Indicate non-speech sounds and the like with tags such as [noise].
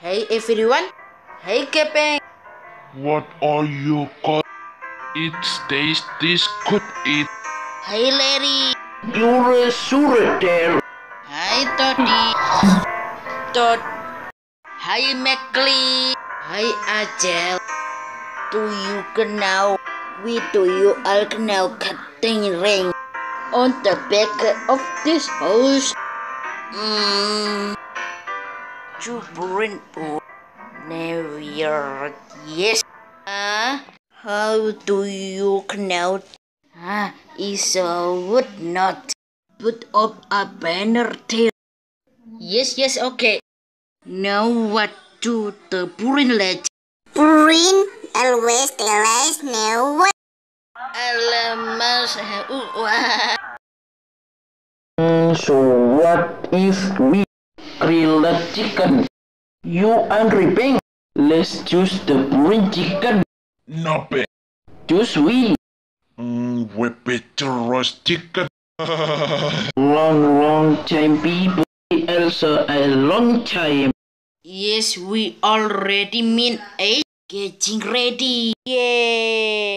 Hey everyone. Hey Gepeng. What are you called? It stays this could eat. Hey Larry. You're a sure there. Hi Todi. Todd. Hi McLean. Hi Agile. Do you know we do you all know cutting ring on the back of this house? Hmm. Jubilant Never yes. Ah, how do you know? Ah, is a wood not put up a banner there. Yes, yes, okay. Now what to the Burin legend? Purin always tells no what. Alamas, Mm, so what if we grill the chicken? You angry pink? Let's choose the green chicken. Nabe. Choose we. Mm, we better roast chicken. [laughs] Long, long time people. Also a long time. yes, we already mean eight. Getting ready. Yay!